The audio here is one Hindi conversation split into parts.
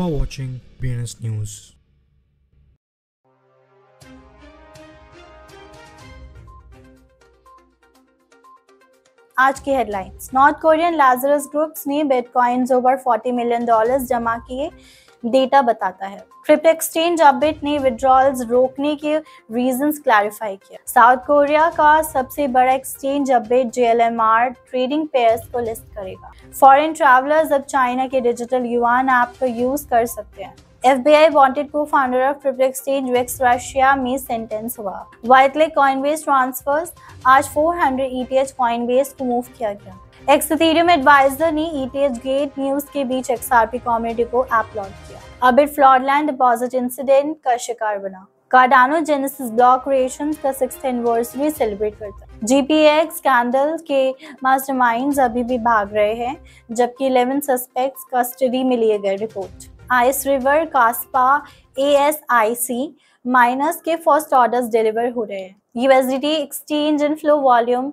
Are watching BNS News. आज की headlines North Korean Lazarus groups ने बिटकॉइंस ओवर 40 मिलियन डॉलर्स जमा किए. डेटा बताता है। क्रिप्टो एक्सचेंज अपडेट ने विड्रॉल्स रोकने के रीजंस क्लैरिफाई किया। साउथ कोरिया का सबसे बड़ा exchange Upbit GLMR trading pairs को लिस्ट करेगा। फॉरेन ट्रैवलर्स अब चाइना के डिजिटल युवान ऐप का यूज़ कर सकते हैं। F FBI wanted co-founder of crypto exchange Vex Russia में सेंटेंस हुआ। वाइटलेक कॉइनबेस ट्रांसफर्स आज फोर 400 ETH कॉइनबेस को मूव किया गया। एक्सथीरियम एडवाइजर ने ETH गेट न्यूज़ के बीच XRP कॉम्युनिटी को अपलोड किया। अबिट फ्लॉडलैंड डिपॉजिट इंसिडेंट का शिकार बना। कार्डानो जेनेसिस ब्लॉक क्रिएशन का सिक्स एनिवर्सरी सेलिब्रेट करता है। जीपीएक्स स्कैंडल के मास्टरमाइंड्स अभी भी भाग रहे हैं, जबकि 11 सस्पेक्ट्स कस्टडी में लिए गए report ice river Kaspa S I C miners के फ़र्स्ट ऑर्डर्स डिलीवर हो रहे हैं। USDT exchange inflow volume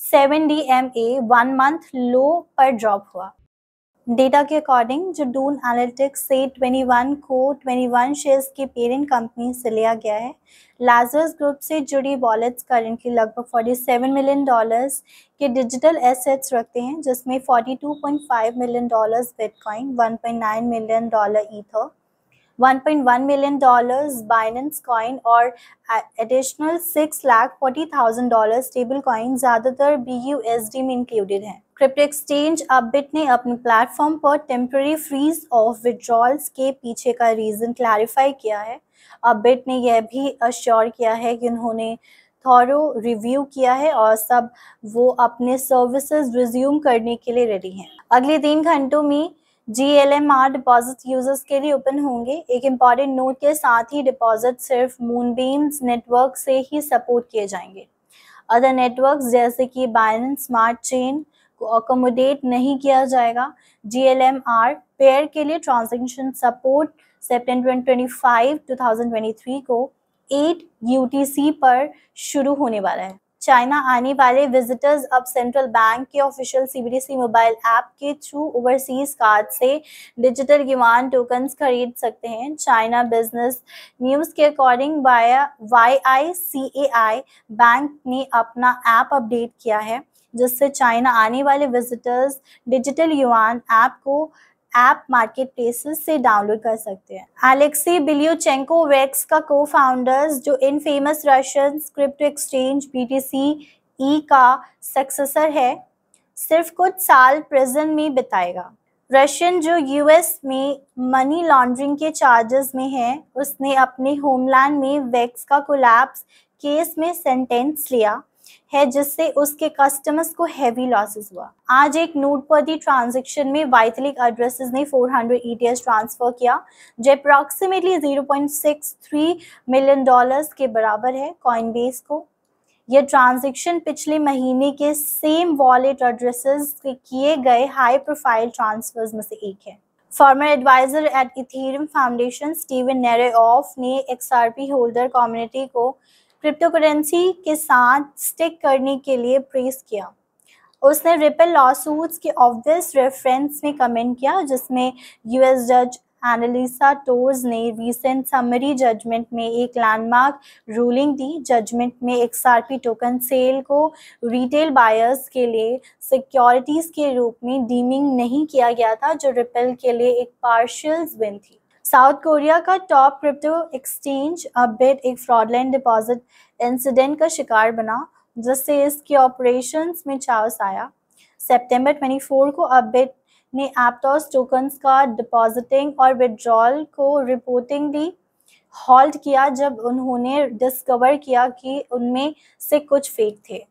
seven D M A one month low पर ड्रॉप हुआ। डेटा के अकॉर्डिंग जो डून एनालिटिक्स से 21 को 21 शेयर्स की पेरेंट कंपनी से लिया गया है। लाजर्स ग्रुप से जुड़ी वॉलेट्स करेंटली लगभग 47 मिलियन डॉलर्स के डिजिटल एसेट्स रखते हैं, जिसमें 42.5 million dollars bitcoin 1.9 million dollar ether 1.1 million dollars Binance coin और additional six lakh forty thousand dollar stable coin ज़्यादातर बी में इंक्लूडेड हैं। क्रिप्टो एक्सचेंज अपबिट ने अपने प्लेटफॉर्म पर टेम्प्रेरी फ्रीज ऑफ़ विड्रॉल्स के पीछे का रीज़न क्लैरिफाई किया है। अपबिट ने यह भी अश्योर किया है कि उन्होंने थॉरो रिव्यू किया है और सब वो अपने सर्विसेज़ रिज्यूम करने के लिए रेडी हैं। अगले तीन घंटों में G L M R deposit users के लिए ओपन होंगे। एक इंपॉर्टेंट नोट के साथ ही डिपॉजिट सिर्फ़ मूनबीन्स नेटवर्क से ही सपोर्ट किए जाएँगे। अदर नेटवर्क्स जैसे कि बाइनेंस स्मार्ट चेन को अकोमोडेट नहीं किया जाएगा। G L M R pair के लिए transaction support September twenty five two को एट यू टी सी पर शुरू होने वाला है। चाइना आने वाले विजिटर्स अब सेंट्रल बैंक के ऑफिशियल सीबीडीसी मोबाइल ऐप के थ्रू ओवरसीज कार्ड से डिजिटल युवान टोकन्स खरीद सकते हैं। चाइना बिज़नेस न्यूज़ के according Y I C A I bank ने अपना ऐप अपडेट किया है, जिससे चाइना आने वाले विजिटर्स डिजिटल युवान ऐप को ऐप मार्केट प्लेसेस से डाउनलोड कर सकते हैं। एलेक्सी बिलियोचेंको वेक्स का को फाउंडर्स जो इन famous Russian crypto exchange BTC E का सक्सेसर है, सिर्फ़ कुछ साल प्रिजन में बिताएगा। रशियन जो यूएस में मनी लॉन्ड्रिंग के चार्जेस में है, उसने अपने होमलैंड में वेक्स का कोलैप्स केस में सेंटेंस लिया। है, जिससे उसके कस्टमर्स को हैवी लॉसेस हुआ। आज एक नोट पर दी ट्रांजेक्शन में वाइटलिक एड्रेसेस ने 400 ईटीएस ट्रांसफ़र किया, जो अप्रॉक्सीमेटली 0.63 मिलियन डॉलर्स के बराबर है कॉइन बेस को। यह ट्रांजेक्शन पिछले महीने के सेम वॉलेट एड्रेसेस से किए गए हाई प्रोफ़ाइल ट्रांसफर्स में से एक है। Former adviser at Ethereum Foundation Steven Nerayoff ने एक्सआरपी होल्डर कम्युनिटी को क्रिप्टो करेंसी के साथ स्टिक करने के लिए प्रेस किया। उसने रिपल लॉसूट्स के ऑब्वियस रेफरेंस में कमेंट किया, जिसमें यूएस जज एनालिसा टोर्स ने रीसेंट समरी जजमेंट में एक लैंडमार्क रूलिंग दी। जजमेंट में एक्सआरपी टोकन सेल को रिटेल बायर्स के लिए सिक्योरिटीज के रूप में डीमिंग नहीं किया गया था, जो रिपल के लिए एक पार्शियल विन थी। साउथ कोरिया का टॉप क्रिप्टो एक्सचेंज अपडेट एक फ्रॉडलैंड डिपॉजिट इंसिडेंट का शिकार बना, जिससे इसके ऑपरेशंस में चावस आया सितंबर 24 को अपडेट ने एप्टॉस टोकन्स का डिपॉजिटिंग और विड्रॉल को रिपोर्टिंग दी। हॉल्ट किया जब उन्होंने डिस्कवर किया कि उनमें से कुछ फेक थे।